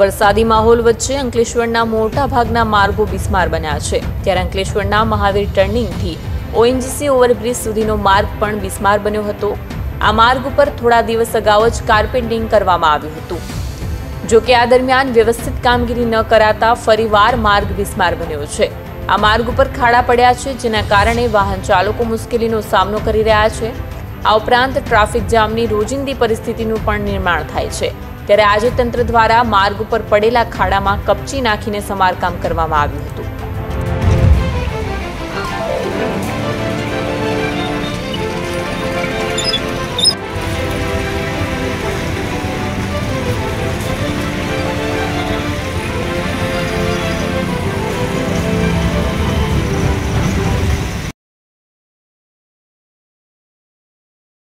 વરસાદી માહોલ વચ્ચે અંકલેશ્વરના મોટા ભાગના માર્ગો બિસ્માર બન્યા છે. ત્યારે અંકલેશ્વરના મહાવીર ટર્નિંગથી ઓએનજીસી ઓવરબ્રિજ સુધીનો માર્ગ પણ બિસ્માર બન્યો હતો. આ માર્ગ ઉપર થોડા દિવસ અગાઉ જ કાર્પેન્ટિંગ કરવામાં આવ્યું હતું. જો કે આ દરમિયાન વ્યવસ્થિત કામગીરી ન કરાતા ફરીવાર માર્ગ બિસ્માર બન્યો છે. આ માર્ગ ઉપર ખાડા પડ્યા છે, જેના કારણે વાહન ચાલકો મુશ્કેલીનો સામનો કરી રહ્યા છે. આ ઉપરાંત ટ્રાફિક જામની રોજિંદી પરિસ્થિતિનું પણ નિર્માણ થાય છે. ત્યારે આજે તંત્ર દ્વારા માર્ગ ઉપર પડેલા ખાડામાં કપચી નાખીને સમારકામ કરવામાં આવ્યું હતું.